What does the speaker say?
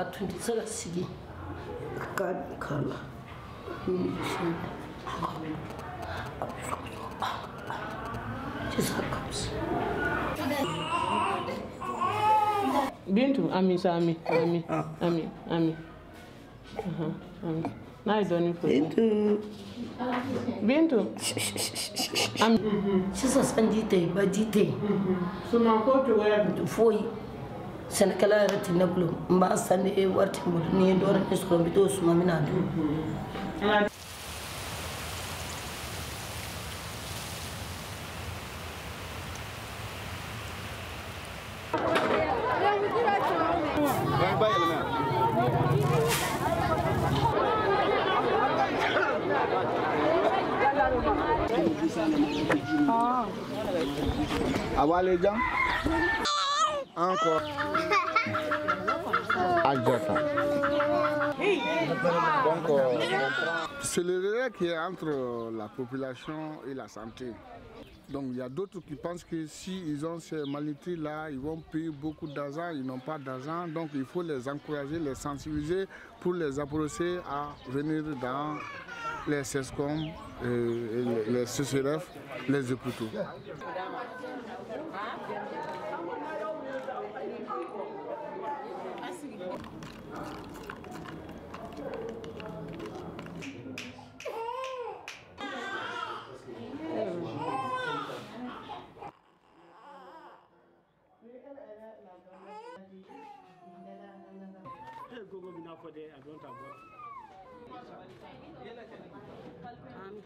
atunditsela sigi kala chisakams Bintu, amém, amém, amém, amém, ah. amém. Uhum, amém. Não é dono Bintu. Bintu. Amém. Se suspendite, badite. Se mancou tu é. Foi. sɛnɛ kɛla yɛrɛ tɛ ne bolo n b'a san ni e wari tɛ n bolo ni ye dɔɔni sɔrɔ n bɛ t'o suma n bɛ n'a dun. Awalejan. Encore. Adjata. Donc, euh, c'est le relais qui est entre la population et la santé. Donc il y a d'autres qui pensent que s'ils ont ces maladies-là, ils vont payer beaucoup d'argent, ils n'ont pas d'argent. Donc il faut les encourager, les sensibiliser pour les approcher à venir dans les CESCOM, euh, les CCRF, les hôpitaux. not for there, I don't have what. Um,